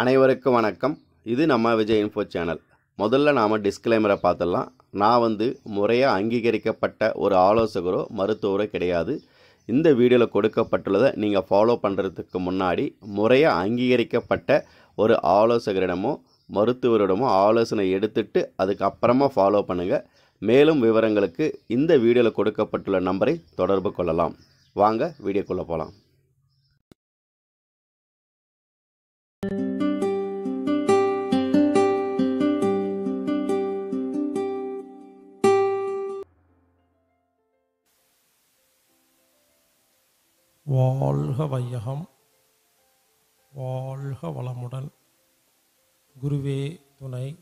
அனைவருக்கும் வணக்கம். இது நம்ம விஜய் இன்ஃபோ சேனல் முதல்ல நாம் டிஸ்க்ளைமரை பார்த்துடலாம். நான் வந்து முறையாக அங்கீகரிக்கப்பட்ட ஒரு ஆலோசகரோ மருத்துவரோ கிடையாது. இந்த வீடியோவில் கொடுக்கப்பட்டுள்ளதை நீங்கள் ஃபாலோ பண்ணுறதுக்கு முன்னாடி முறையாக அங்கீகரிக்கப்பட்ட ஒரு ஆலோசகரிடமோ மருத்துவரிடமோ ஆலோசனை எடுத்துட்டு அதுக்கப்புறமா ஃபாலோ பண்ணுங்கள் மேலும் விவரங்களுக்கு இந்த வீடியோவில் கொடுக்கப்பட்டுள்ள நம்பரை தொடர்பு கொள்ளலாம். வாங்க வீடியோக்குள்ளே போகலாம் வாழ்க வையகம் வாழ்க வளமுடன். குருவே துணை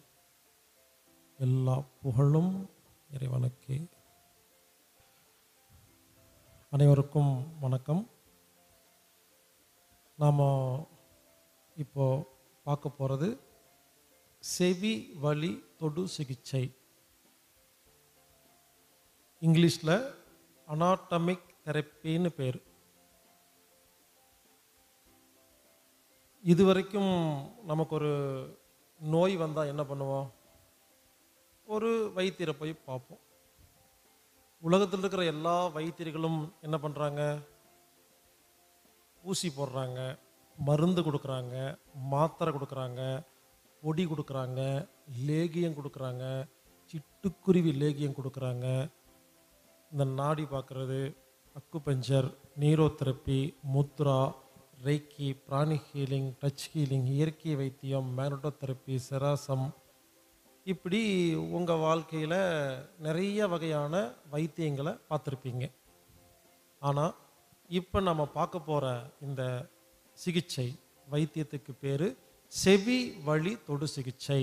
எல்லா புகழும் இறைவனுக்கு. அனைவருக்கும் வணக்கம். நாம் இப்போ பார்க்க போகிறது செவி வழி தொடு சிகிச்சை. இங்கிலீஷில் அனாட்டமிக் தெரப்பின்னு பேர். இது வரைக்கும் நமக்கு ஒரு நோய் வந்தால் என்ன பண்ணுவோம்? ஒரு வைத்தியரை போய் பார்ப்போம். உலகத்தில் இருக்கிற எல்லா வைத்தியர்களும் என்ன பண்ணுறாங்க ஊசி போடுறாங்க மருந்து கொடுக்குறாங்க மாத்திரை கொடுக்குறாங்க பொடி கொடுக்குறாங்க லேகியம் கொடுக்குறாங்க சிட்டுக்குருவி லேகியம் கொடுக்குறாங்க. இந்த நாடி பார்க்குறது acupuncture neurotherapy mudra reiki pranic healing touch healing இயற்கை வைத்தியம் மேக்னட்டோதெரப்பி செராசம் இப்படி உங்கள் வாழ்க்கையில் நிறைய வகையான வைத்தியங்களை பார்த்துருப்பீங்க. ஆனால் இப்போ நம்ம பார்க்க போகிற இந்த சிகிச்சை வைத்தியத்துக்கு பேர் செவி வழி தொடு சிகிச்சை.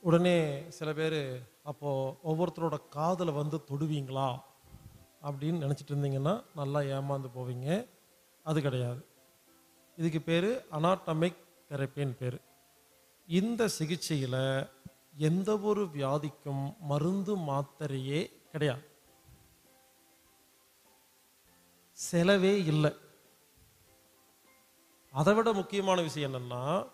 உடனே சில பேர் அப்போது ஒவ்வொருத்தரோட காதில் வந்து தொடுவீங்களா? அப்படின்னு நினச்சிட்டு இருந்தீங்கன்னா நல்லா ஏமாந்து போவீங்க. அது கிடையாது. இதுக்கு பேர் அனாட்டமிக் தெரப்பின்னு பேர். இந்த சிகிச்சையில் எந்த ஒரு வியாதிக்கும் மருந்து மாத்திரையே கிடையாது. செலவே இல்லை. அதை விட முக்கியமான விஷயம் என்னென்னா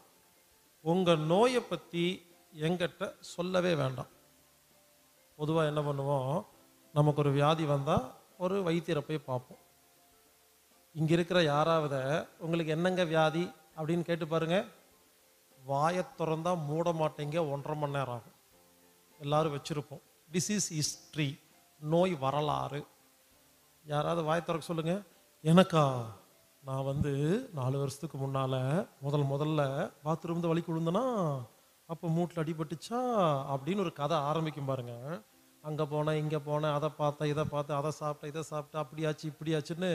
உங்கள் நோயை பற்றி எங்கிட்ட சொல்லவே வேண்டாம். பொதுவாக என்ன பண்ணுவோம்? நமக்கு ஒரு வியாதி வந்தால் ஒரு வைத்தியரை போய் பார்ப்போம். இங்கே இருக்கிற யாராவது உங்களுக்கு என்னங்க வியாதி? அப்படின்னு கேட்டு பாருங்க. வாயை திறந்தா மூட மாட்டேங்க ஒன்றரை மணி நேரம் ஆகும். எல்லாரும் வச்சுருப்போம். டிசீஸ் ஹிஸ்ட்ரி நோய் வரலாறு. யாராவது வாய் திறக்க சொல்லுங்க. எனக்கா? நான் வந்து நாலு வருஷத்துக்கு முன்னால் முதல் முதல்ல பாத்ரூம் வலிக்கு விழுந்தனா அப்போ மூட்டில் அடிபட்டுச்சா? அப்படின்னு ஒரு கதை ஆரம்பிக்கும் பாருங்கள் அங்கே போனேன் இங்கே போனேன் அதை பார்த்தேன் இதை பார்த்தேன் அதை சாப்பிட்டேன் இதை சாப்பிட்டேன் அப்படியாச்சு இப்படியாச்சுன்னு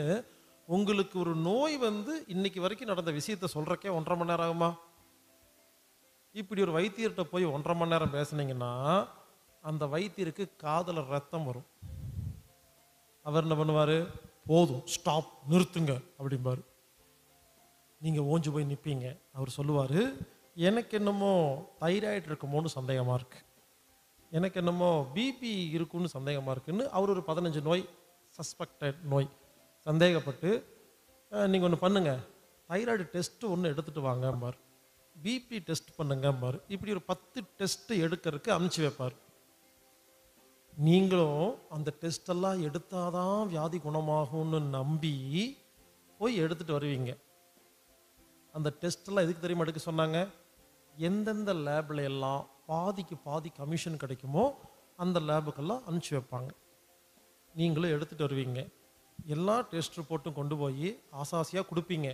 உங்களுக்கு ஒரு நோய் வந்து இன்னைக்கு வரைக்கும் நடந்த விஷயத்த சொல்கிறக்கே ஒன்றரை மணி நேரம் ஆகுமா? இப்படி ஒரு வைத்தியர்கிட்ட போய் ஒன்றரை மணி நேரம் பேசுனீங்கன்னா அந்த வைத்தியருக்கு காதில் ரத்தம் வரும். அவர் என்ன பண்ணுவார்? போதும் ஸ்டாப் நிறுத்துங்க அப்படிம்பாரு. நீங்கள் ஓஞ்சு போய் நிற்பீங்க அவர் சொல்லுவார் எனக்கு என்னமோ தைராய்டு இருக்குமோன்னு சந்தேகமாக இருக்குது எனக்கு என்னமோ பிபி இருக்குன்னு சந்தேகமாக இருக்குன்னு அவர் ஒரு பதினஞ்சு நோய் சஸ்பெக்டட் நோய். சந்தேகப்பட்டு நீங்கள் ஒன்று பண்ணுங்கள் தைராய்டு டெஸ்ட்டு ஒன்று எடுத்துகிட்டு வாங்கம்பார். BP test பண்ணுங்கம்பார். இப்படி ஒரு பத்து டெஸ்ட்டு எடுக்கிறதுக்கு அமுச்சு வைப்பார். நீங்களும் அந்த டெஸ்டெல்லாம் எடுத்தாதான் வியாதி குணமாகும்னு நம்பி போய் எடுத்துகிட்டு வருவீங்க. அந்த டெஸ்டெல்லாம் எதுக்கு தெரியுமா எடுக்க சொன்னாங்க? எந்தெந்த லேபில் எல்லாம் பாதிக்கு பாதி கமிஷன் கிடைக்குமோ அந்த லேபுக்கெல்லாம் அனுப்பிச்சி வைப்பாங்க. நீங்களும் எடுத்துகிட்டு வருவீங்க. எல்லா டெஸ்ட் ரிப்போர்ட்டும் கொண்டு போய் ஆசாசியாக கொடுப்பீங்க.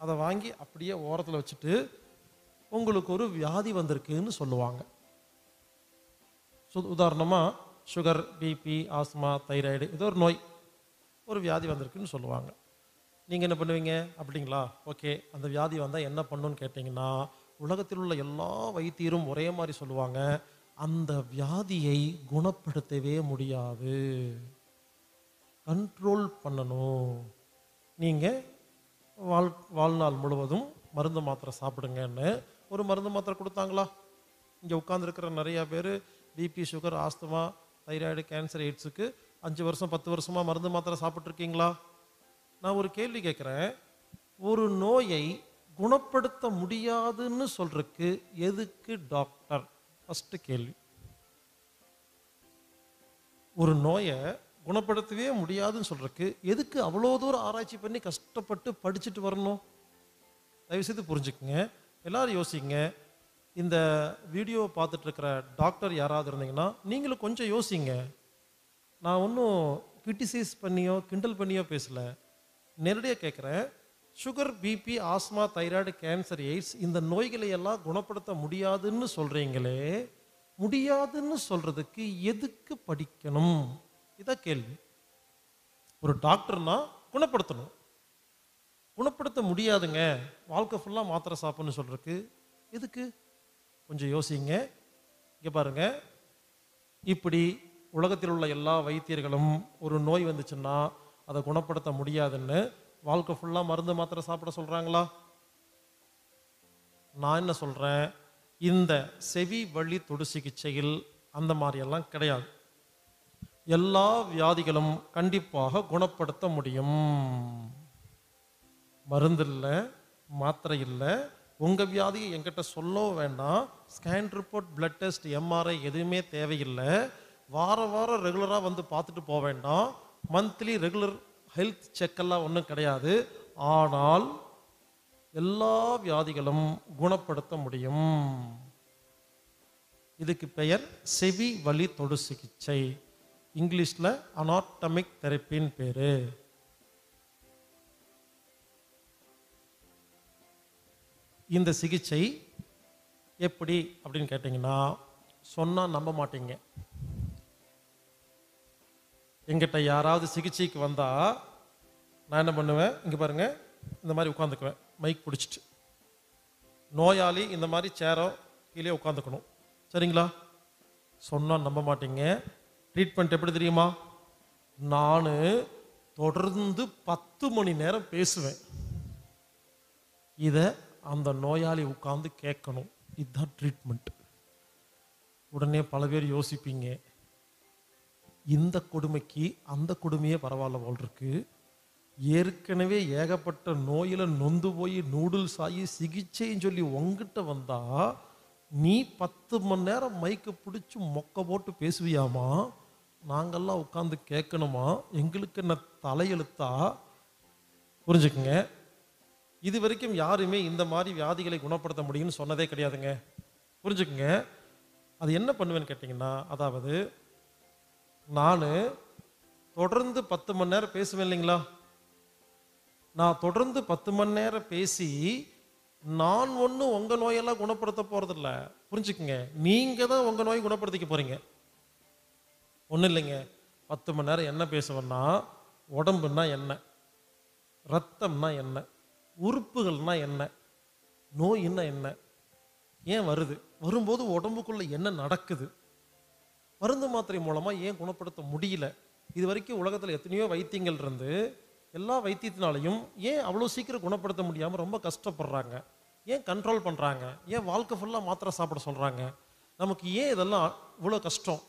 அதை வாங்கி அப்படியே ஓரத்தில் வச்சுட்டு உங்களுக்கு ஒரு வியாதி வந்திருக்குன்னு சொல்லுவாங்க. ஸோ உதாரணமாக சுகர் பிபி ஆஸ்மா தைராய்டு ஏதோ ஒரு நோய் ஒரு வியாதி வந்திருக்குன்னு சொல்லுவாங்க. நீங்கள் என்ன பண்ணுவீங்க? அப்படிங்களா? ஓகே. அந்த வியாதி வந்தால் என்ன பண்ணுன்னு கேட்டிங்கன்னா உலகத்தில் உள்ள எல்லா வைத்தியரும் ஒரே மாதிரி சொல்லுவாங்க அந்த வியாதியை குணப்படுத்தவே முடியாது. கண்ட்ரோல் பண்ணணும். நீங்கள் வாழ் வாழ்நாள் முழுவதும் மருந்து மாத்திரை சாப்பிடுங்கன்னு. ஒரு மருந்து மாத்திரை கொடுத்தாங்களா? இங்கே உட்காந்துருக்கிற நிறையா பேர் BP sugar asthma thyroid cancer எய்ட்ஸுக்கு அஞ்சு வருஷம் பத்து வருஷமாக மருந்து மாத்திரை சாப்பிட்ருக்கீங்களா நான் ஒரு கேள்வி கேட்குறேன். ஒரு நோயை குணப்படுத்த முடியாதுன்னு சொல்றதுக்கு எதுக்கு டாக்டர்? ஃபஸ்ட்டு கேள்வி. ஒரு நோயை குணப்படுத்தவே முடியாதுன்னு சொல்றதுக்கு எதுக்கு அவ்வளோ தூரம் ஆராய்ச்சி பண்ணி கஷ்டப்பட்டு படிச்சுட்டு வரணும்? தயவுசெய்து புரிஞ்சுக்குங்க. எல்லாரும் யோசிங்க. இந்த வீடியோவை பார்த்துட்ருக்கிற டாக்டர் யாராவது இருந்தீங்கன்னா நீங்களும் கொஞ்சம் யோசிங்க. நான் ஒன்றும் கிரிட்டிசைஸ் பண்ணியோ கிண்டல் பண்ணியோ பேசலை. நேரடியாக கேட்குறேன். Sugar BP asthma thyroid cancer AIDS இந்த நோய்களை எல்லாம் குணப்படுத்த முடியாதுன்னு சொல்கிறீங்களே முடியாதுன்னு சொல்கிறதுக்கு எதுக்கு படிக்கணும்? இதான் கேள்வி. ஒரு டாக்டர்னா குணப்படுத்தணும். குணப்படுத்த முடியாதுங்க. வாழ்க்கை ஃபுல்லாக மாத்திரை சாப்பிடுன்னு சொல்கிறதுக்கு எதுக்கு? கொஞ்சம் யோசிங்க. இங்கே பாருங்க. இப்படி உலகத்தில் உள்ள எல்லா வைத்தியர்களும் ஒரு நோய் வந்துச்சுன்னா அதை குணப்படுத்த முடியாதுன்னு வாழ்க்கை ஃபுல்லாக மருந்து மாத்திரை சாப்பிட சொல்கிறாங்களா நான் என்ன சொல்கிறேன் இந்த செவி வழி தொடு சிகிச்சையில் அந்த மாதிரியெல்லாம் கிடையாது. எல்லா வியாதிகளும் கண்டிப்பாக குணப்படுத்த முடியும். மருந்து இல்லை மாத்திரை இல்லை. உங்கள் வியாதியை என்கிட்ட சொல்லவும் வேண்டாம் scan report blood test MRI எதுவுமே தேவையில்லை. வார வாரம் ரெகுலராக வந்து பார்த்துட்டு போக வேண்டாம் மந்த்லி ரெகுலர் ஹெல்த் செக்கெல்லாம் ஒன்றும் கிடையாது. ஆனால் எல்லா வியாதிகளும் குணப்படுத்த முடியும். இதுக்கு பெயர் செவி வழி தொடு சிகிச்சை. இங்கிலீஷில் அனாட்டமிக் தெரப்பின்னு பேர். இந்த சிகிச்சை எப்படி அப்படின்னு கேட்டிங்கன்னா சொன்னால் நம்ப மாட்டீங்க. எங்கிட்ட யாராவது சிகிச்சைக்கு வந்தால் நான் என்ன பண்ணுவேன்? இங்கே பாருங்க இந்த மாதிரி உட்காந்துக்குவேன். மைக் பிடிச்சிட்டு. நோயாளி இந்த மாதிரி சேரோ கீழே உட்காந்துக்கணும். சரிங்களா? சொன்னால் நம்ப மாட்டீங்க. ட்ரீட்மெண்ட் எப்படி தெரியுமா? நான் தொடர்ந்து பத்து மணி நேரம் பேசுவேன். இதை அந்த நோயாளி உட்கார்ந்து கேட்கணும். இதுதான் ட்ரீட்மெண்ட் உடனே பல பேர் யோசிப்பீங்க. இந்த கொடுமைக்கு அந்த கொடுமையே பரவாயில்ல போல் இருக்கு. ஏற்கனவே ஏகப்பட்ட நோயில் நொந்து போய் நூடுல்ஸ் ஆகி சிகிச்சைன்னு சொல்லி உங்ககிட்ட வந்தா நீ பத்து மணி நேரம் மைக்கை பிடிச்சி மொக்க போட்டு பேசுவியாமா? நாங்கள்லாம் உட்காந்து கேட்கணுமா? எங்களுக்கு என்ன தலையெழுத்தா? புரிஞ்சுக்குங்க. இது வரைக்கும் யாருமே இந்த மாதிரி வியாதிகளை குணப்படுத்த முடியும்னு சொன்னதே கிடையாதுங்க. புரிஞ்சுக்குங்க. அது என்ன பண்ணுவேன்னு கேட்டிங்கன்னா அதாவது நான் தொடர்ந்து பத்து மணி நேரம் பேசுவேன் இல்லைங்களா? நான் தொடர்ந்து பத்து மணி நேரம் பேசி நான் ஒன்றும் உங்கள் நோயெல்லாம் குணப்படுத்த போகிறதில்ல புரிஞ்சுக்குங்க. நீங்கள் தான் உங்கள் நோயை குணப்படுத்திக்க போகிறீங்க ஒன்றும் இல்லைங்க. பத்து மணி நேரம் என்ன பேசுவேன்னா உடம்புன்னா என்ன? ரத்தம்னா என்ன? உறுப்புகள்னா என்ன? நோயின்னா என்ன? ஏன் வருது? வரும்போது உடம்புக்குள்ளே என்ன நடக்குது? மருந்து மாத்திரை மூலமாக ஏன் குணப்படுத்த முடியல? இது வரைக்கும் உலகத்தில் எத்தனையோ வைத்தியங்கள் இருந்து எல்லா வைத்தியத்தினாலையும் ஏன் அவ்வளோ சீக்கிரம் குணப்படுத்த முடியாமல் ரொம்ப கஷ்டப்படுறாங்க? ஏன் கண்ட்ரோல் பண்ணுறாங்க ஏன் வாழ்க்கை ஃபுல்லாக மாத்திரை சாப்பிட சொல்கிறாங்க நமக்கு ஏன் இதெல்லாம் இவ்வளோ கஷ்டம்?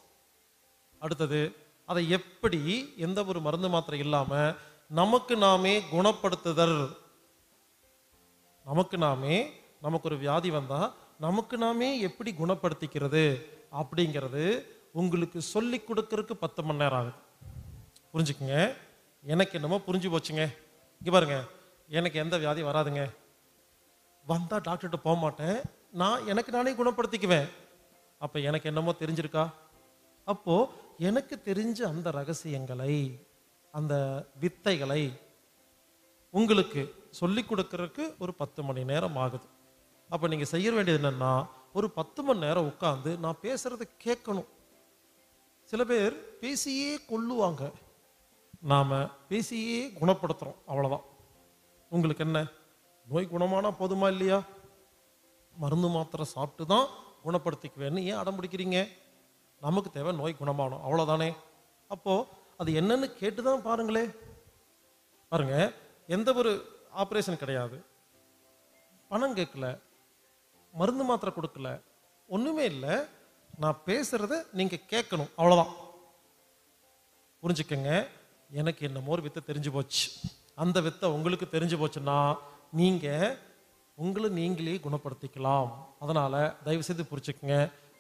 அடுத்தது அதை எப்படி எந்த ஒரு மருந்து மாத்திரை இல்லாமல் நமக்கு நாமே குணப்படுத்துதல்? நமக்கு நாமே நமக்கு ஒரு வியாதி வந்தால் நமக்கு நாமே எப்படி குணப்படுத்திக்கிறது? அப்படிங்கிறது உங்களுக்கு சொல்லி கொடுக்கறதுக்கு பத்து மணி நேரம் ஆகுது. புரிஞ்சுக்குங்க? எனக்கு என்னமோ புரிஞ்சு போச்சுங்க. இங்கே பாருங்க. எனக்கு எந்த வியாதி வராதுங்க. வந்தால் டாக்டர்கிட்ட போக மாட்டேன். நான் எனக்கு நானே குணப்படுத்திக்குவேன். அப்போ எனக்கு என்னமோ தெரிஞ்சிருக்கா? அப்போது எனக்கு தெரிஞ்ச அந்த ரகசியங்களை அந்த வித்தைகளை உங்களுக்கு சொல்லி கொடுக்கறதுக்கு ஒரு பத்து மணி நேரம் ஆகுது. அப்போ நீங்கள் செய்ய வேண்டியது என்னென்னா ஒரு பத்து மணி நேரம் உட்காந்து நான் பேசுறதை கேட்கணும். சில பேர் பேசியே கொல்லுவாங்க நாம் பேசியே குணப்படுத்துகிறோம் அவ்வளோதான் உங்களுக்கு என்ன? நோய் குணமானா போதுமா இல்லையா? மருந்து மாத்திரை சாப்பிட்டு தான் குணப்படுத்திக்குவேன்னு ஏன் அடம் பிடிக்கிறீங்க? நமக்கு தேவை நோய் குணமாகணும் அவ்வளோதானே அப்போது அது என்னன்னு கேட்டு தான் பாருங்களே. பாருங்க எந்த ஒரு ஆப்ரேஷன் கிடையாது. பணம் கேட்கல மருந்து மாத்திரை கொடுக்கல ஒன்றுமே இல்லை. நான் பேசுறத நீங்கள் கேட்கணும். அவ்வளோதான் புரிஞ்சுக்கங்க. எனக்கு என்னமோ ஒரு வித்தை தெரிஞ்சு போச்சு. அந்த வித்தை உங்களுக்கு தெரிஞ்சு போச்சுன்னா நீங்கள் உங்களை நீங்களே குணப்படுத்திக்கலாம். அதனால் தயவுசெய்து புரிச்சுக்கங்க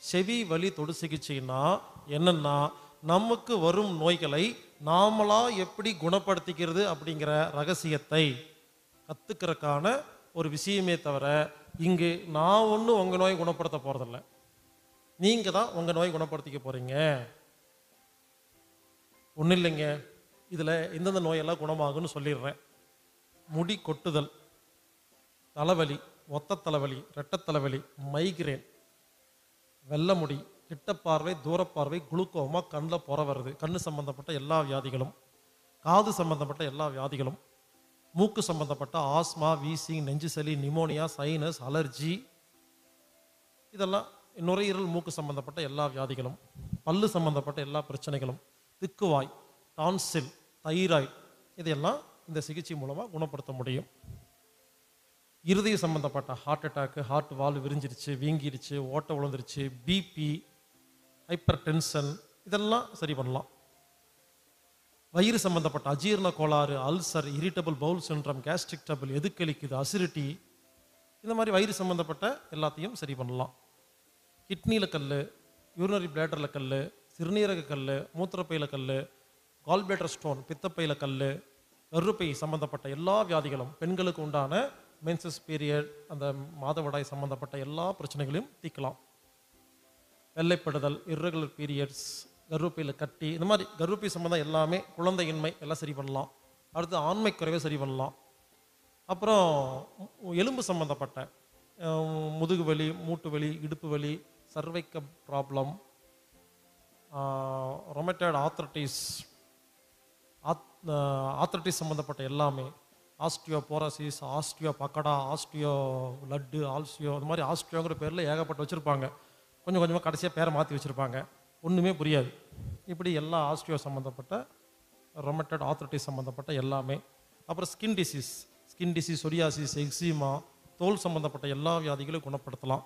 செவி வலி தொடு சிகிச்சைன்னா என்னன்னா நமக்கு வரும் நோய்களை நாமளா எப்படி குணப்படுத்திக்கிறது அப்படிங்கிற ரகசியத்தை கற்றுக்கிறதுக்கான ஒரு விஷயமே தவிர இங்கு நான் ஒன்றும் உங்கள் நோயை குணப்படுத்த போகிறதில்ல நீங்கள் தான் உங்கள் நோயை குணப்படுத்திக்க போகிறீங்க ஒன்றும் இல்லைங்க. இதில் எந்தெந்த நோயெல்லாம் குணமாகும்னு சொல்லிடுறேன். முடி கொட்டுதல் தலைவலி ஒத்த தலைவலி ரெட்ட தலைவலி மைக்ரேன் வெள்ளை முடி கிட்டப்பார்வை தூரப்பார்வை குளுக்கோமா கண்ணில் புற வருது. கண்ணு சம்பந்தப்பட்ட எல்லா வியாதிகளும் காது சம்பந்தப்பட்ட எல்லா வியாதிகளும் மூக்கு சம்பந்தப்பட்ட ஆஸ்மா வீசிங் நெஞ்சு சளி நிமோனியா சைனஸ் அலர்ஜி இதெல்லாம் நுரையீரல் மூக்கு சம்பந்தப்பட்ட எல்லா வியாதிகளும் பல்லு சம்பந்தப்பட்ட எல்லா பிரச்சனைகளும் திக்குவாய் டான்சில் தைராய்டு இதையெல்லாம் இந்த சிகிச்சை மூலமாக குணப்படுத்த முடியும். இருதய சம்பந்தப்பட்ட ஹார்ட் அட்டாக்கு ஹார்ட் வால் விரிஞ்சிருச்சு வீங்கிருச்சு ஓட்டை உழந்துருச்சு பிபி ஹைப்பர் டென்ஷன் இதெல்லாம் சரி பண்ணலாம். வயிறு சம்பந்தப்பட்ட அஜீரண கோளாறு ulcer irritable bowel syndrome gastric trouble எதுக்களிக்குது acidity இந்த மாதிரி வயிறு சம்பந்தப்பட்ட எல்லாத்தையும் சரி பண்ணலாம். கிட்னியில் கல் யூரினரி பிளேட்டரில் கல் சிறுநீரக கல் மூத்திரப்பையில் கல் கால் பிளேட்டர் ஸ்டோன் பித்தப்பையில் கல் கருப்பை சம்பந்தப்பட்ட எல்லா வியாதிகளும் பெண்களுக்கு உண்டான மென்சஸ் பீரியட் அந்த மாதவிடாய் சம்பந்தப்பட்ட எல்லா பிரச்சனைகளையும் தீக்கலாம் வெள்ளைப்படுதல் இர்ரெகுலர் பீரியட்ஸ் கருப்பையில் கட்டி இந்த மாதிரி கருப்பை சம்பந்தம் எல்லாமே குழந்தையின்மை எல்லாம் சரி பண்ணலாம். அடுத்து ஆண்மை குறைவை சரி பண்ணலாம். அப்புறம் எலும்பு சம்பந்தப்பட்ட முதுகு வலி மூட்டு வலி இடுப்பு வலி சர்வைக்க ப்ராப்ளம் ரொமட்டட் ஆத்ரட்டிஸ் ஆத் ஆத்ரட்டிஸ் சம்மந்தப்பட்ட எல்லாமே osteoporosis osteo pakoda osteo laddu ஆல்சியோ இந்த மாதிரி ஆஸ்டியோங்கிற பேரில் ஏகப்பட்டு வச்சுருப்பாங்க. கொஞ்சம் கொஞ்சமாக கடைசியாக பேரை மாற்றி வச்சுருப்பாங்க. ஒன்றுமே புரியாது. இப்படி எல்லா ஆஸ்டியோ சம்மந்தப்பட்ட ரொமேட்டட் ஆத்ரட்டிஸ் சம்மந்தப்பட்ட எல்லாமே. அப்புறம் skin disease skin disease psoriasis eczema தோல் சம்மந்தப்பட்ட எல்லா வியாதிகளையும் குணப்படுத்தலாம்.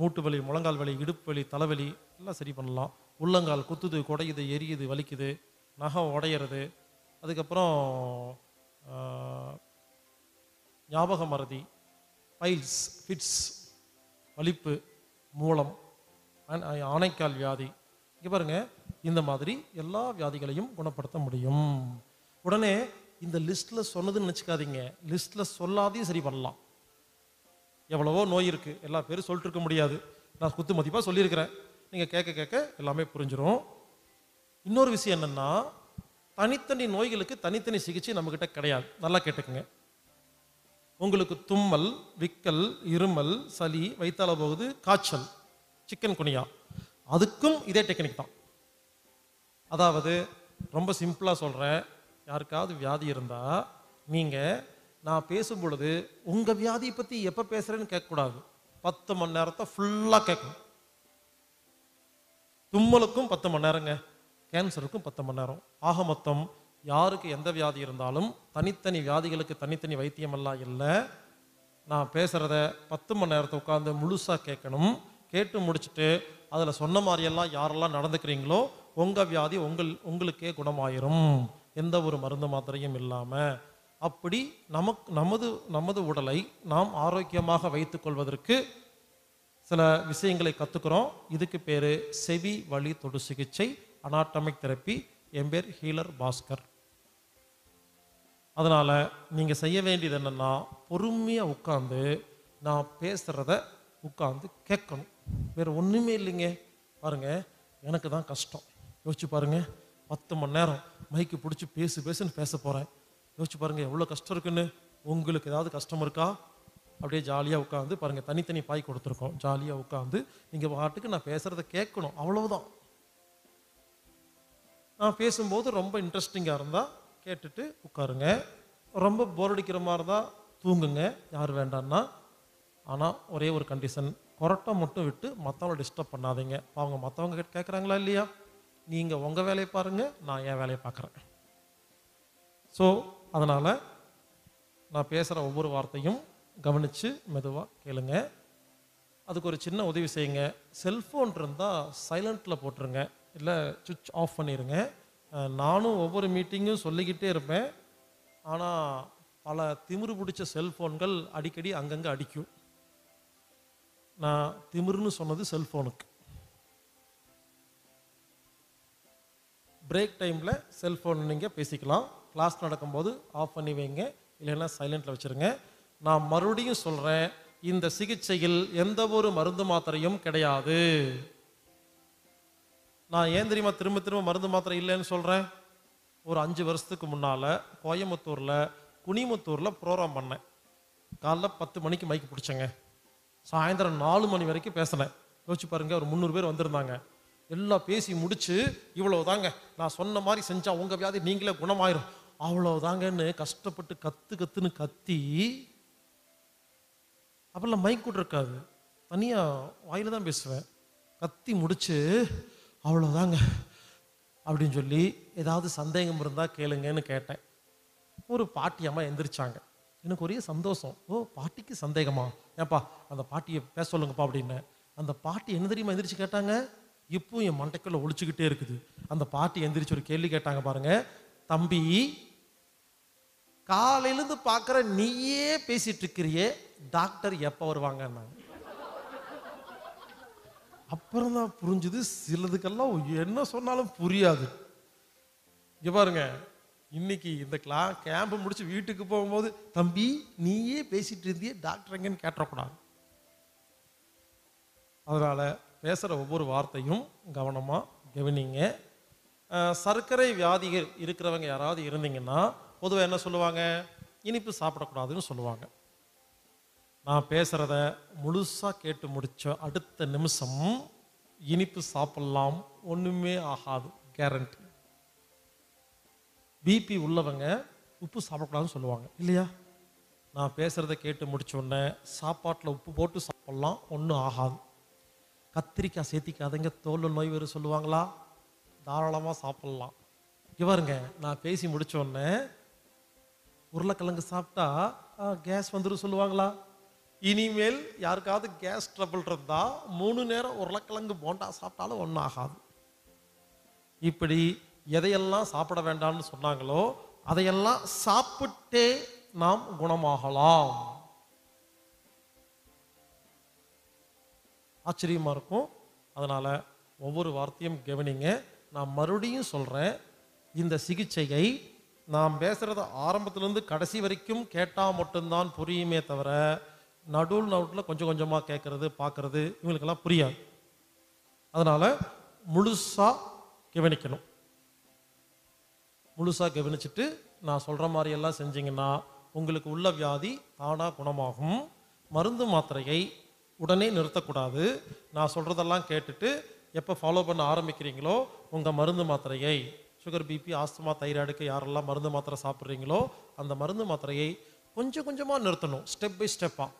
மூட்டு வலி முழங்கால் வலி இடுப்பு வலி தலைவலி எல்லாம் சரி பண்ணலாம். உள்ளங்கால் குத்துது குடையுது எரியுது வலிக்குது. நகம் உடையிறது. அதுக்கப்புறம் ஞாபக மறதி. பைல்ஸ் ஃபிட்ஸ் வலிப்பு மூலம் ஆனைக்கால் வியாதி. இங்கே பாருங்க இந்த மாதிரி எல்லா வியாதிகளையும் குணப்படுத்த முடியும். உடனே இந்த லிஸ்ட்டில் சொன்னதுன்னு நினச்சிக்காதீங்க. லிஸ்ட்டில் சொல்லாதையும் சரி பண்ணலாம். எவ்வளவோ நோய் இருக்குது எல்லா பேரும் சொல்லிட்டு இருக்க முடியாது. நான் குத்து மதிப்பாக சொல்லியிருக்கிறேன். நீங்கள் கேட்க கேட்க எல்லாமே புரிஞ்சிடும் இன்னொரு விஷயம் என்னென்னா தனித்தனி நோய்களுக்கு தனித்தனி சிகிச்சை நம்மக்கிட்ட கிடையாது. நல்லா கேட்டுக்குங்க. உங்களுக்கு தும்மல் விக்கல் இருமல் சளி வைத்தால போகுது காய்ச்சல் சிக்கன் குனியா. அதுக்கும் இதே டெக்னிக் தான். அதாவது ரொம்ப சிம்பிளாக சொல்கிறேன் யாருக்காவது வியாதி இருந்தால் நீங்கள் நான் பேசும் பொழுது உங்கள் வியாதியை பற்றி எப்போ பேசுகிறேன்னு கேட்கக்கூடாது. பத்து மணி நேரத்தை ஃபுல்லாக கேட்கணும். தும்மலுக்கும் பத்து மணி நேரங்க. கேன்சருக்கும் பத்து மணி நேரம். ஆக மொத்தம் யாருக்கு எந்த வியாதி இருந்தாலும் தனித்தனி வியாதிகளுக்கு தனித்தனி வைத்தியமெல்லாம் இல்லை. நான் பேசுகிறத பத்து மணி நேரத்தை உட்காந்து முழுசாக கேட்கணும். கேட்டு முடிச்சுட்டு அதில் சொன்ன மாதிரியெல்லாம் யாரெல்லாம் நடந்துக்கிறீங்களோ உங்கள் வியாதி உங்கள் உங்களுக்கே குணமாயிரும். எந்த ஒரு மருந்து மாத்திரையும் இல்லாமல் அப்படி நமக்கு நமது நமது உடலை நாம் ஆரோக்கியமாக வைத்துக்கொள்வதற்கு சில விஷயங்களை கற்றுக்குறோம் இதுக்கு பேர் செவி வழி தொடு சிகிச்சை அனாட்டமிக் தெரப்பி. என் பேர் ஹீலர் பாஸ்கர். அதனால் நீங்கள் செய்ய வேண்டியது என்னென்னா பொறுமையாக உட்காந்து நான் பேசுகிறத உட்காந்து கேட்கணும். வேறு ஒன்றுமே இல்லைங்க. பாருங்க எனக்கு தான் கஷ்டம். யோசிச்சு பாருங்கள் பத்து மணி நேரம் மைக்கு பிடிச்சி பேசு பேசுன்னு பேச போகிறேன் யோசிச்சு பாருங்க எவ்வளோ கஷ்டம் இருக்குன்னு? உங்களுக்கு ஏதாவது கஷ்டம் இருக்கா? அப்படியே ஜாலியாக உட்காந்து பாருங்கள் தனித்தனி பாய் கொடுத்துருக்கோம். ஜாலியாக உட்காந்து நீங்கள் பாட்டுக்கு நான் பேசுகிறத கேட்கணும் அவ்வளவுதான். நான் பேசும்போது ரொம்ப இன்ட்ரெஸ்டிங்காக இருந்தால் கேட்டுட்டு உட்காருங்க. ரொம்ப போர் அடிக்கிற மாதிரி இருந்தால் தூங்குங்க யார் வேண்டான்னா. ஆனால் ஒரே ஒரு கண்டிஷன் கொரட்டை மட்டும் விட்டு மற்றவங்கள டிஸ்டர்ப் பண்ணாதீங்க. அவங்க மற்றவங்க கேட்குறாங்களா இல்லையா? நீங்கள் உங்கள் வேலையை பாருங்கள் நான் என் வேலையை பார்க்குறேன் ஸோ அதனால் நான் பேசுகிற ஒவ்வொரு வார்த்தையும் கவனித்து மெதுவாக கேளுங்க. அதுக்கு ஒரு சின்ன உதவி செய்யுங்க. செல்ஃபோன் இருந்தால் சைலண்ட்டில் போட்டுருங்க. இல்லை சுவிட்ச் ஆஃப் பண்ணிடுங்க நானும் ஒவ்வொரு மீட்டிங்கும் சொல்லிக்கிட்டே இருப்பேன். ஆனால் பல திமிரு பிடிச்ச செல்ஃபோன்கள் அடிக்கடி அங்கங்கே அடிக்கும். நான் திமிருன்னு சொன்னது செல்ஃபோனுக்கு பிரேக் டைமில் செல்ஃபோன் நீங்கள் பேசிக்கலாம். கிளாஸ் நடக்கும்போது ஆஃப் பண்ணி வைங்க. இல்லைன்னா சைலண்டில் வச்சுருங்க. நான் மறுபடியும் சொல்கிறேன் இந்த சிகிச்சையில் எந்த ஒரு மருந்து மாத்திரையும் கிடையாது. நான் ஏன் தெரியுமா திரும்ப திரும்ப மருந்து மாத்திரை இல்லைன்னு சொல்கிறேன் ஒரு அஞ்சு வருஷத்துக்கு முன்னால் கோயம்புத்தூரில் குனிமுத்தூரில் ப்ரோக்ராம் பண்ணேன். காலைல பத்து மணிக்கு மைக்கு பிடிச்சேங்க. சாயந்தரம் நாலு மணி வரைக்கும் பேசினேன். யோசிச்சு பாருங்க ஒரு முந்நூறு பேர் வந்திருந்தாங்க. எல்லாம் பேசி முடித்து இவ்வளோ தாங்க நான் சொன்ன மாதிரி செஞ்சால் உங்கள் வியாதி நீங்களே குணமாயிரும். அவ்வளவுதாங்கன்னு கஷ்டப்பட்டு கத்து கத்துன்னு கத்தி அப்பெல்லாம் மைக் கூட இருக்காது. தனியா வாயில தான் பேசுவேன். கத்தி முடிச்சு அவ்வளவுதாங்க அப்படின்னு சொல்லி ஏதாவது சந்தேகம் இருந்தா கேளுங்கன்னு கேட்டேன். ஒரு பாட்டி அம்மா எந்திரிச்சாங்க. எனக்கு ஒரே சந்தோஷம். ஓ பாட்டிக்கு சந்தேகமா? ஏப்பா அந்த பாட்டியை பேச சொல்லுங்கப்பா அப்படின்னு. அந்த பாட்டி என்ன தெரியுமா எந்திரிச்சு கேட்டாங்க? இப்போ என் மண்டைக்குள்ள ஒழிச்சுக்கிட்டே இருக்குது. அந்த பாட்டி எந்திரிச்சு ஒரு கேள்வி கேட்டாங்க பாருங்க. தம்பி காலையிலேருந்து பார்க்குற நீயே பேசிட்டு இருக்கிறியே டாக்டர் எப்போ வருவாங்கன்னாங்க. அப்புறம் தான் புரிஞ்சுது சிலதுக்கெல்லாம் என்ன சொன்னாலும் புரியாது. இங்க பாருங்க இன்னைக்கு இந்த கிளா கேம்ப் முடிச்சு வீட்டுக்கு போகும்போது தம்பி நீயே பேசிட்டு இருந்தியே டாக்டர் எங்கன்னு கேட்டக்கூடாது அதனால பேசுற ஒவ்வொரு வார்த்தையும் கவனமா கவனிங்க. சர்க்கரை வியாதிகள் இருக்கிறவங்க யாராவது இருந்தீங்கன்னா பொதுவாக என்ன சொல்லுவாங்க? இனிப்பு சாப்பிடக்கூடாதுன்னு சொல்லுவாங்க. நான் பேசுகிறத முழுசாக கேட்டு முடித்த அடுத்த நிமிஷம் இனிப்பு சாப்பிட்லாம் ஒன்றுமே ஆகாது கேரண்டி பிபி உள்ளவங்க உப்பு சாப்பிடக்கூடாதுன்னு சொல்லுவாங்க. இல்லையா? நான் பேசுகிறத கேட்டு முடிச்சோடனே சாப்பாட்டில் உப்பு போட்டு சாப்பிட்லாம் ஒன்றும் ஆகாது. கத்திரிக்காய் சேர்த்திக்காதங்க தோல் நோய் வேறு சொல்லுவாங்களா? தாராளமாக சாப்பிட்லாம். இங்க பாருங்க நான் பேசி முடிச்ச உருளைக்கிழங்கு சாப்பிட்டா கேஸ் வந்துடும் சொல்லுவாங்களா? இனிமேல் யாருக்காவது கேஸ் ட்ரபிள் இருந்தால் மூணு நேரம் உருளைக்கிழங்கு போண்டா சாப்பிட்டாலும் ஒன்றும் ஆகாது. இப்படி எதையெல்லாம் சாப்பிட வேண்டாம்னு சொன்னாங்களோ அதையெல்லாம் சாப்பிட்டே நாம் குணமாகலாம். ஆச்சரியமாக இருக்கும். அதனால் ஒவ்வொரு வார்த்தையும் கவனிங்க. நான் மறுபடியும் சொல்கிறேன் இந்த சிகிச்சையை நாம் பேசுகிறத ஆரம்பத்திலேருந்து கடைசி வரைக்கும் கேட்டால் மட்டும்தான் புரியுமே தவிர நடுவில் நடுவில் கொஞ்சம் கொஞ்சமாக கேட்கறது பார்க்குறது இவங்களுக்கெல்லாம் புரியாது. அதனால் முழுசாக கவனிக்கணும். முழுசாக கவனிச்சுட்டு நான் சொல்கிற மாதிரியெல்லாம் செஞ்சிங்கன்னா உங்களுக்கு உள்ள வியாதி தானாக குணமாகும். மருந்து மாத்திரையை உடனே நிறுத்தக்கூடாது. நான் சொல்கிறதெல்லாம் கேட்டுட்டு எப்போ ஃபாலோ பண்ண ஆரம்பிக்கிறீங்களோ உங்கள் மருந்து மாத்திரையை சுகர் பிபி ஆஸ்துமா தைராய்டுக்கு யாரெல்லாம் மருந்து மாத்திரை சாப்பிட்றீங்களோ அந்த மருந்து மாத்திரையை கொஞ்சம் கொஞ்சமாக நிறுத்தணும் ஸ்டெப் பை ஸ்டெப்பாக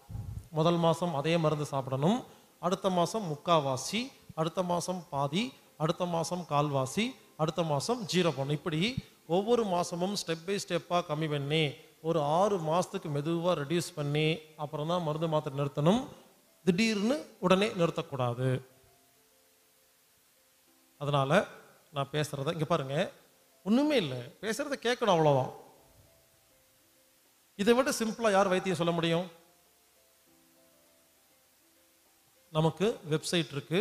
முதல் மாதம் அதே மருந்து சாப்பிடணும் அடுத்த மாதம் முக்காவாசி அடுத்த மாதம் பாதி அடுத்த மாதம் கால்வாசி அடுத்த மாதம் ஜீரோ பண்ணணும் இப்படி ஒவ்வொரு மாதமும் ஸ்டெப் பை ஸ்டெப்பாக கம்மி பண்ணி ஒரு ஆறு மாதத்துக்கு மெதுவாக ரெடியூஸ் பண்ணி அப்புறம் தான் மருந்து மாத்திரை நிறுத்தணும். திடீர்னு உடனே நிறுத்தக்கூடாது. அதனால் நான் பேசுகிறத இங்கே பாருங்கள் ஒன்றுமே இல்லை. பேசுகிறத கேட்கணும் அவ்வளோதான் இதை விட சிம்பிளாக யார் வைத்தியம் சொல்ல முடியும்? நமக்கு வெப்சைட் இருக்கு.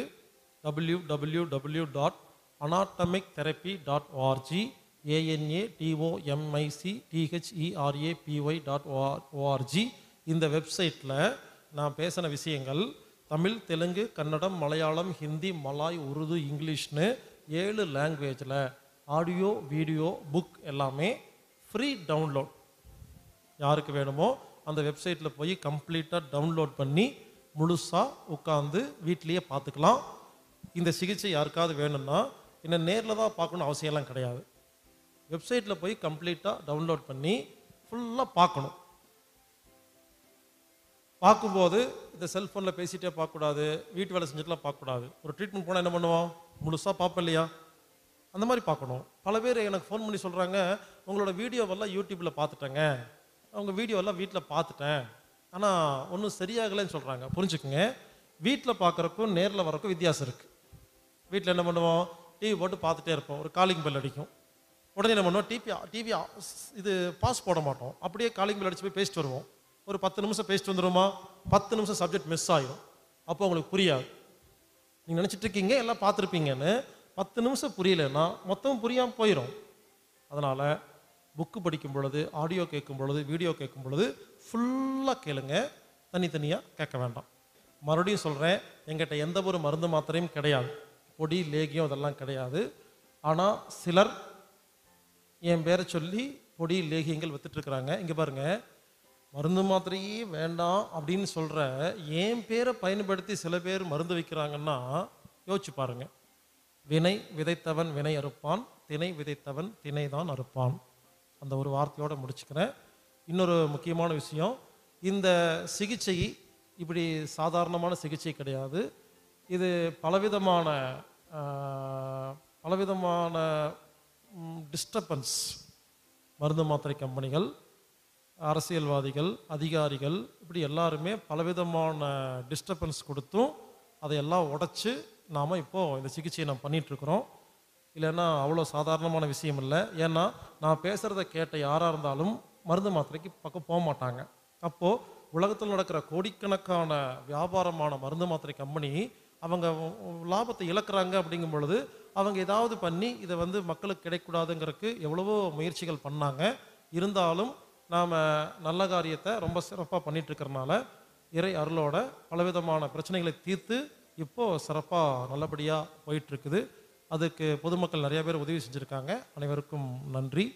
W W W dot anatomic therapy dot ORG ANA DOMIC THERAPY dot O R G இந்த வெப்சைட்டில் நான் பேசின விஷயங்கள் தமிழ் தெலுங்கு கன்னடம் மலையாளம் ஹிந்தி மலாய் உருது இங்கிலீஷ்னு ஏழு லாங்குவேஜில் ஆடியோ வீடியோ புக் எல்லாமே ஃப்ரீ டவுன்லோட் யாருக்கு வேணுமோ அந்த வெப்சைட்டில் போய் கம்ப்ளீட்டாக டவுன்லோட் பண்ணி முழுசாக உட்காந்து வீட்லேயே பார்த்துக்கலாம். இந்த சிகிச்சை யாருக்காவது வேணும்னா என்னை நேரில் தான் பார்க்கணும் அவசியம்லாம் கிடையாது. வெப்சைட்டில் போய் கம்ப்ளீட்டாக டவுன்லோட் பண்ணி ஃபுல்லாக பார்க்கணும். பார்க்கும்போது இந்த செல்ஃபோனில் பேசிகிட்டே பார்க்கக்கூடாது வீட்டு வேலை செஞ்சுட்டுலாம் பார்க்கக்கூடாது. ஒரு ட்ரீட்மெண்ட் போனால் என்ன பண்ணுவோம்? முழுசாக பார்ப்போம் இல்லையா? அந்த மாதிரி பார்க்கணும். பல பேர் எனக்கு ஃபோன் பண்ணி சொல்கிறாங்க உங்களோட வீடியோவெல்லாம் யூடியூப்பில் பார்த்துட்டேங்க. அவங்க வீடியோவெல்லாம் வீட்டில் பார்த்துட்டேன். ஆனால் ஒன்றும் சரியாகலைன்னு சொல்கிறாங்க புரிஞ்சுக்குங்க. வீட்டில் பார்க்குறக்கும் நேரில் வரக்கும் வித்தியாசம் இருக்குது வீட்டில் என்ன பண்ணுவோம்? டிவி போட்டு பார்த்துட்டே இருப்போம். ஒரு காலிங் பெல் அடிக்கும். உடனே என்ன பண்ணுவோம்? டிவி டிவி இது பாஸ் போட மாட்டோம். அப்படியே காலிங் பெல் அடித்து போய் பேசிட்டு வருவோம். ஒரு பத்து நிமிஷம் பேசிட்டு வந்துருமா பத்து நிமிஷம் சப்ஜெக்ட் மிஸ் ஆகிடும் அப்போ உங்களுக்கு புரியாது. நீங்கள் நினச்சிட்டு இருக்கீங்க எல்லாம் பார்த்துருப்பீங்கன்னு. பத்து நிமிஷம் புரியலன்னா மொத்தம் புரியாமல் போயிடும் அதனால் புக்கு படிக்கும் பொழுது ஆடியோ கேட்கும் பொழுது வீடியோ கேட்கும் பொழுது ஃபுல்லாக கேளுங்க. தனித்தனியாக கேட்க வேண்டாம். மறுபடியும் சொல்கிறேன் எங்கிட்ட எந்த ஒரு மருந்து மாத்திரையும் கிடையாது. பொடி லேகியம் அதெல்லாம் கிடையாது. ஆனால் சிலர் என் பேரை சொல்லி பொடி லேகியங்கள் வித்துட்ருக்குறாங்க இங்கே பாருங்கள் மருந்து மாத்திரையே வேண்டாம் அப்படின்னு சொல்கிற என் பேரை பயன்படுத்தி சில பேர் மருந்து வைக்கிறாங்கன்னா யோசிச்சு பாருங்க. வினை விதைத்தவன் வினை அறுப்பான் திணை விதைத்தவன் திணை தான் அறுப்பான். அந்த ஒரு வார்த்தையோடு முடிச்சுக்கிறேன். இன்னொரு முக்கியமான விஷயம் இந்த சிகிச்சை இப்படி சாதாரணமான சிகிச்சை கிடையாது. இது பலவிதமான பலவிதமான டிஸ்டர்பன்ஸ் மருந்து மாத்திரை கம்பெனிகள் அரசியல்வாதிகள் அதிகாரிகள் இப்படி எல்லாருமே பலவிதமான டிஸ்டர்பன்ஸ் கொடுத்தும் அதையெல்லாம் உடச்சி நாம் இப்போது இந்த சிகிச்சையை நம்ம பண்ணிகிட்ருக்குறோம் இல்லைன்னா அவ்வளோ சாதாரணமான விஷயம் இல்லை. ஏன்னா நான் பேசுகிறத கேட்ட யாராக இருந்தாலும் மருந்து மாத்திரைக்கு பக்கம் போக மாட்டாங்க. அப்போது உலகத்தில் நடக்கிற கோடிக்கணக்கான வியாபாரமான மருந்து மாத்திரை கம்பெனி அவங்க லாபத்தை இழக்கிறாங்க அப்படிங்கும் பொழுது அவங்க ஏதாவது பண்ணி இதை வந்து மக்களுக்கு கிடைக்கூடாதுங்கிறதுக்கு எவ்வளவோ முயற்சிகள் பண்ணாங்க. இருந்தாலும் நாம் நல்ல காரியத்தை ரொம்ப சிறப்பாக பண்ணிட்டு இறை அருளோட பலவிதமான பிரச்சனைகளை தீர்த்து இப்போது சிறப்பாக நல்லபடியாக போயிட்டுருக்குது. அதுக்கு பொதுமக்கள் நிறைய பேர் உதவி செஞ்சுருக்காங்க. அனைவருக்கும் நன்றி.